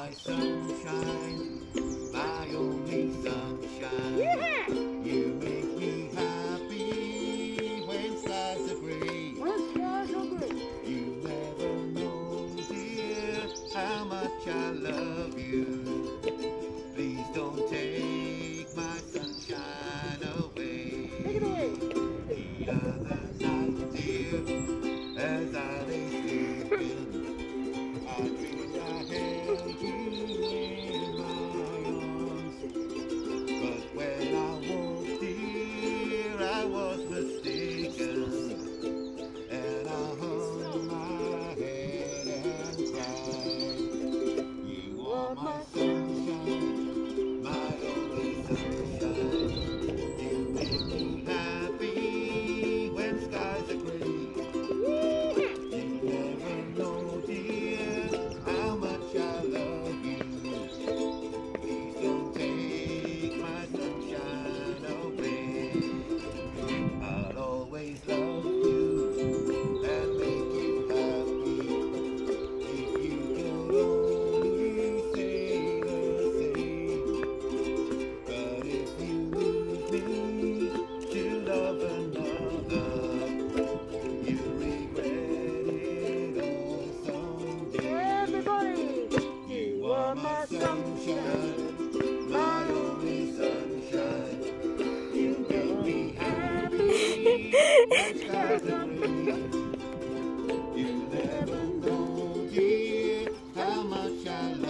my sunshine, my only sunshine. Yeah. You make me happy when skies are gray. When skies are gray. You never know, dear, how much I love you. Please don't take my sunshine away. Take it away. The other night, dear, as I You never know, dear, how much I love you.